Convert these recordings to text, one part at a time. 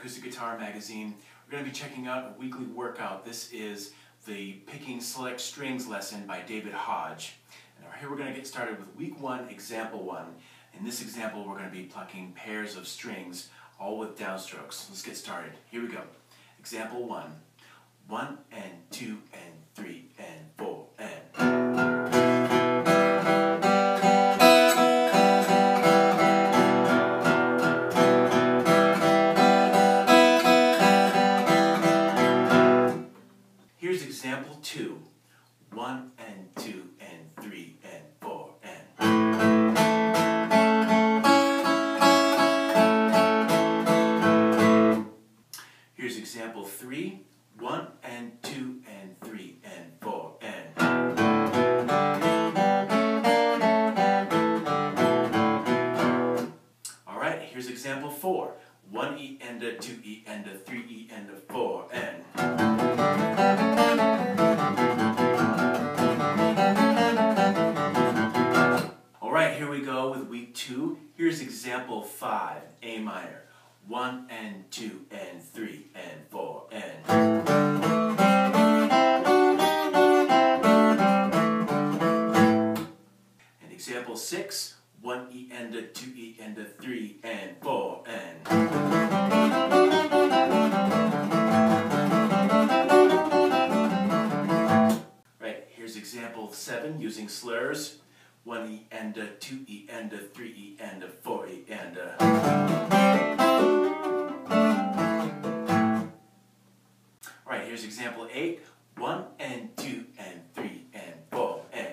Acoustic Guitar Magazine. We're going to be checking out a weekly workout. This is the Picking Select Strings lesson by David Hodge. And here we're going to get started with week one, example one. In this example, we're going to be plucking pairs of strings, all with downstrokes. Let's get started. Here we go. Example one. One and two and Here's example three. One and two and three and four and. All right, here's example four. One E and a two E and a three E and a four and. All right, here we go with week two. Here's example five, A minor. One and two and three and four and. And example six, one E and a two E and a three and four and. Right, here's example seven using slurs. One E and a two E and a three E and a four E and a. here's example eight. One and two and three and four and.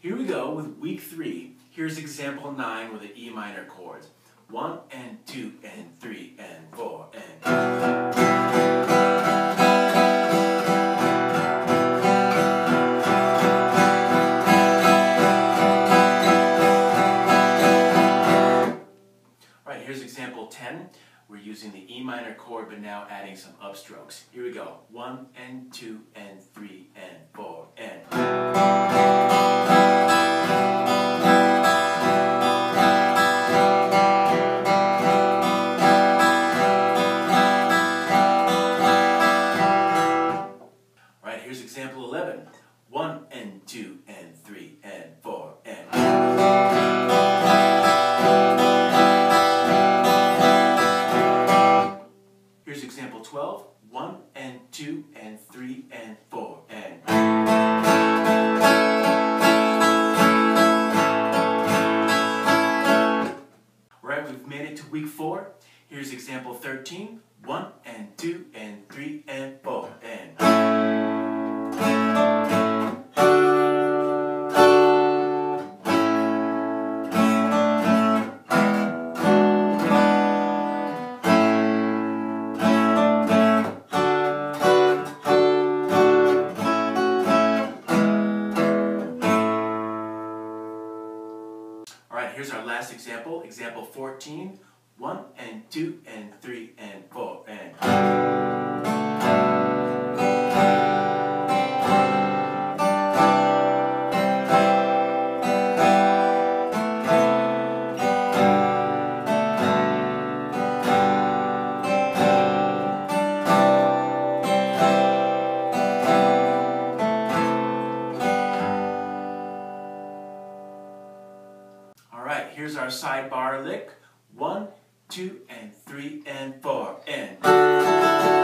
Here we go with week three. Here's example nine with the E minor chords. One and two and three and four and. Here's example 10. We're using the E minor chord, but now adding some upstrokes. Here we go. One and two and Here's example 12. One and two and three and four and. Right, we've made it to week four. Here's example 13. One and two and three and four and. Here's our last example. Example 14. One and two and three and our sidebar lick. One, two, and three, and four, and.